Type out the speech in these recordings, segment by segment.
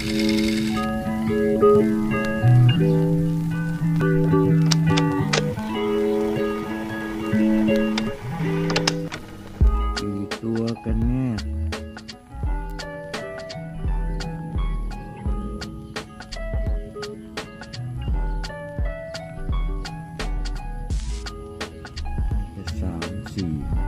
กี่ตัวกันแน่จะสามสี่ส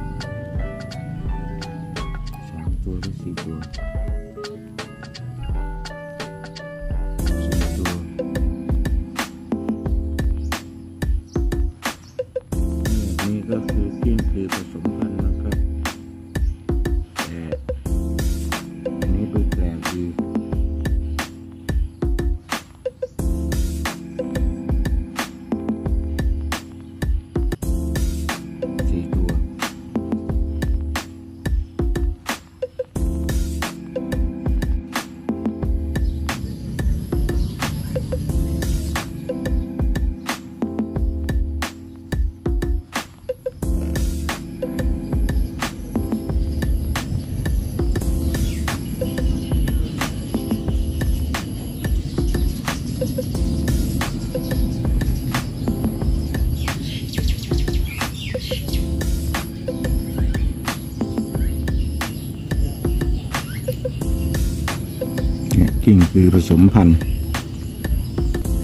กิ้งคือผสมพันธุ์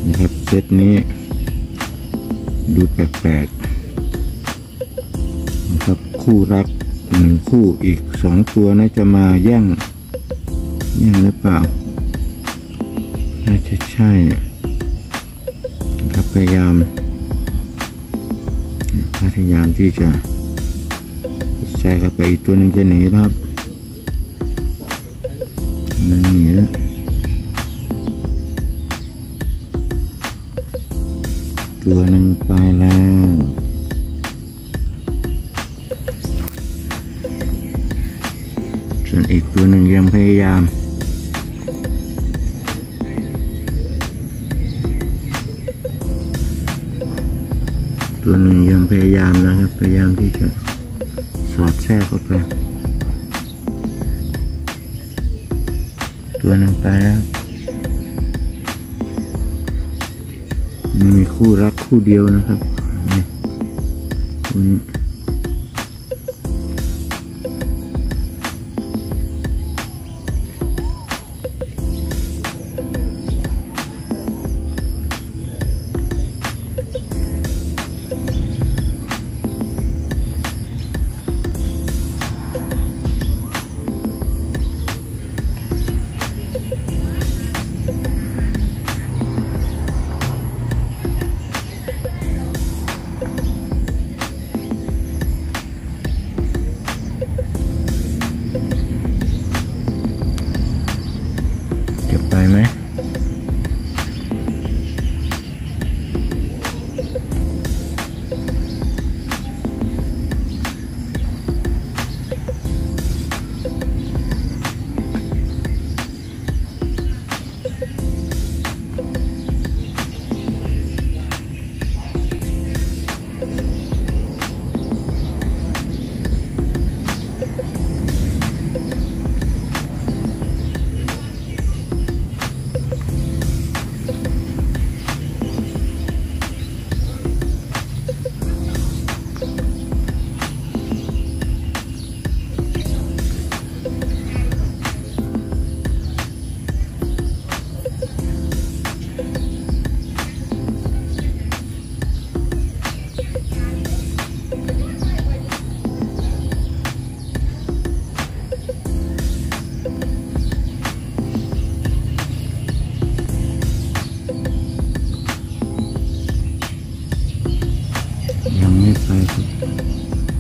นะครับเซตนี้ ดูแปลกๆนะครับคู่รักหนึ่งคู่อีกสองตัวน่าจะมาแย่งแย่งหรือเปล่า น่าจะใช่นะครับพยายาม พยายามที่จะใส่เข้าไปอีกตัวหนึงจะหนีครับมันหนีแล้ว ตัวหนึ่งไปแล้วส่วนอีกตัวหนึ่งยังพยายามตัวหนึ่งยังพยายามนะครับพยายามที่จะสอดแทรกเข้าไปตัวหนึ่งไปแล้ว มีคู่รักคู่เดียวนะครับนี่ตัวนี้ จะไปไหม Thank you.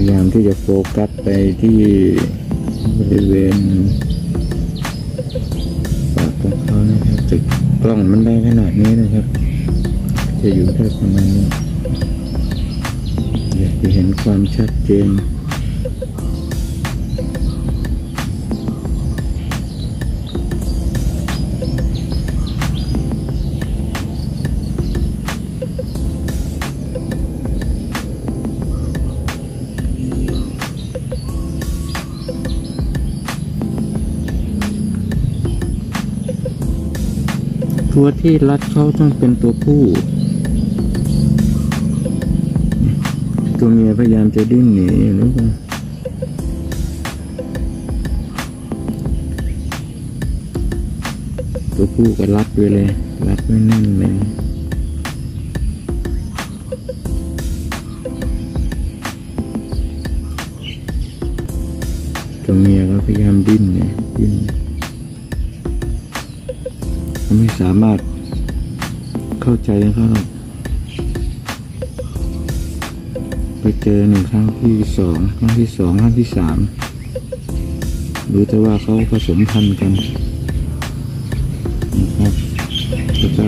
ยายามที่จะโฟกัสไปที่บริเวณปากของเขานะครับจะกล้องมันได้ขนาดนี้นะครับ จะอยู่ได้ประมาณนี้อยากจะเห็นความชัดเจน ตัวที่รัดเขาต้องเป็นตัวผู้ ตัวเมียพยายามจะดิ้นหนีหรือเปล่าตัวผู้ก็รัดไปเลย รัดไม่แน่นเลย ใจเขาหรอกไปเจอหนึ่งครั้งที่สองครั้งที่สองครั้งที่สามรู้แต่ว่าเขาผสมพันธุ์กันนะครับแล้วก็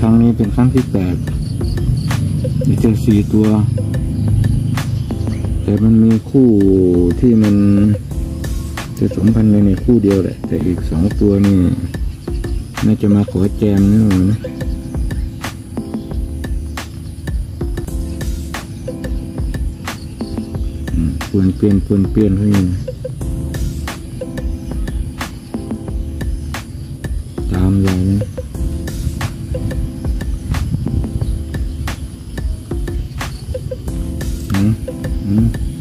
ครั้งนี้เป็นครั้งที่แปดเจอสี่ตัว แต่มันมีคู่ที่มันจะสมพันธุ์กันในคู่เดียวแหละ แต่อีกสองตัวนี่น่าจะมาขอแจมนี่หนะ ปวนเปลี่ยนปวนเปลี่ยนเขาอยู่นตามใหญ่นะอืมอืม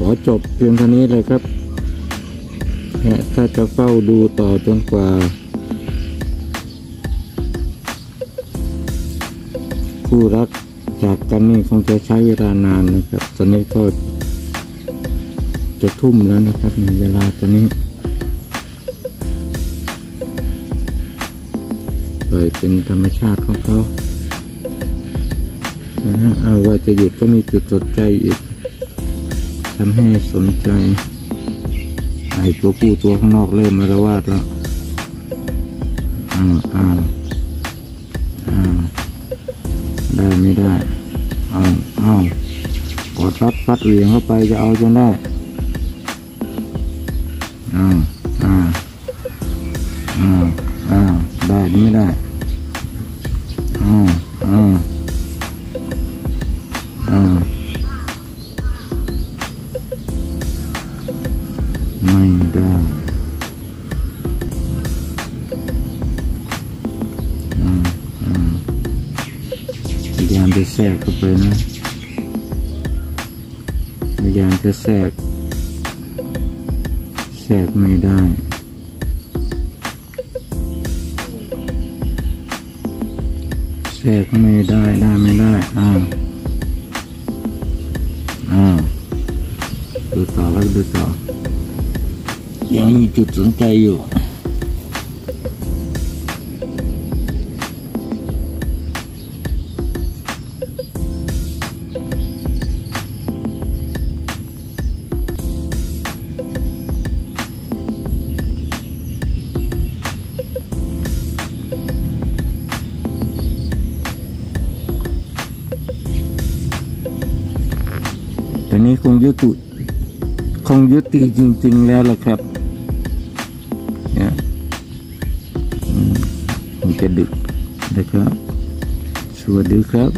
ขอจบเพียงเท่านี้เลยครับเนี่ยถ้าจะเฝ้าดูต่อจนกว่า คู่รักจากกันนี่คงจะใช้เวลานานนะครับ ตอนนี้ก็จะทุ่มแล้วนะครับในเวลาตอนนี้เลยเป็นธรรมชาติของเขานะฮะเอาว่าจะหยุดก็มีจุดสนใจอีก ทำให้สนใจไอ้ตัวผู้ตัวข้างนอกเริ่มมาละวาดแล้วอ้าวอ้าวอ้าวได้ไม่ได้อ้าวอ้าวกดรัดฟัดเหวี่ยงเข้าไปจะเอาจนได้อ้าวอ้าวอ้าวอ้าวได้ไม่ได้อ้าวอ้าวามจะแทรกเข้าไปนะพยายามจะแทรก แทรกไม่ได้แทรกไม่ได้ได้ไม่ได้อ้าวอ้าวดูต่อแล้วดูต่อยังมีจุดสนใจอยู่ อนนี้คงยุติคงยุติจริง ๆ แล้วล่ะครับเนี่ยมันจะดึกนะครับ สวัสดีครับ